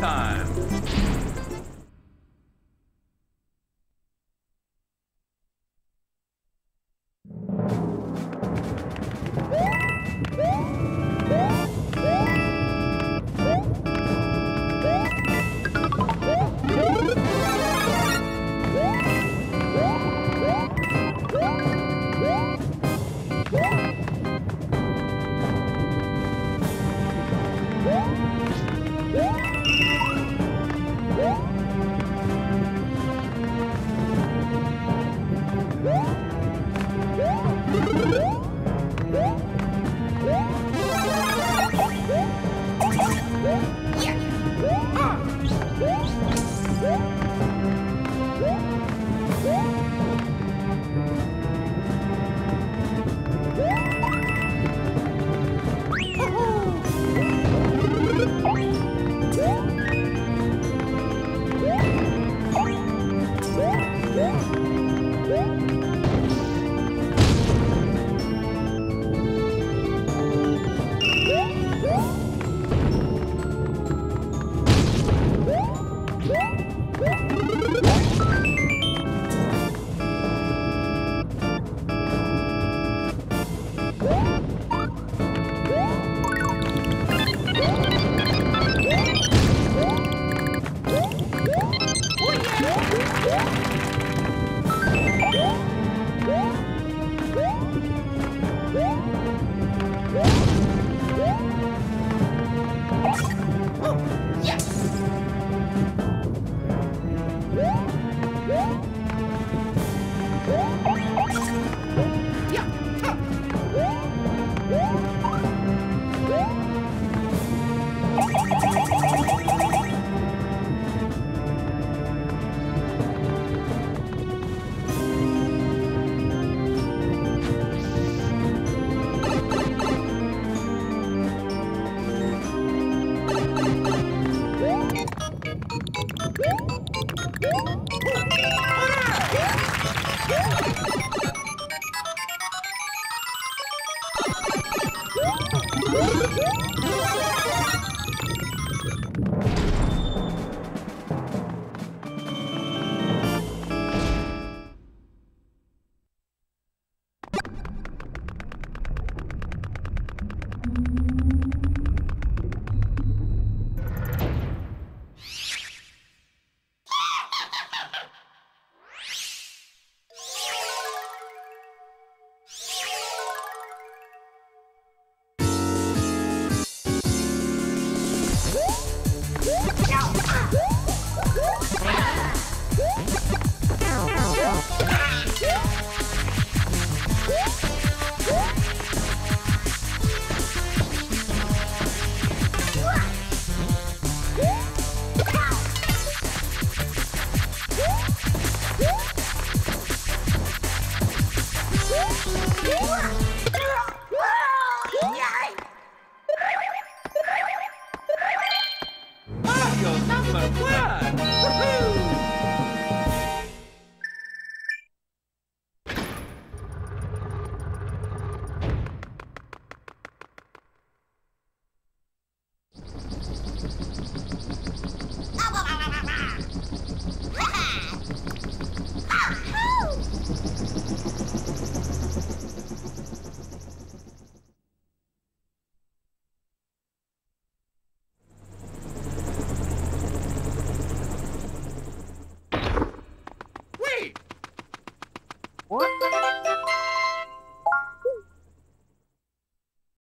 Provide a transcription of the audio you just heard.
time. Mario Música What?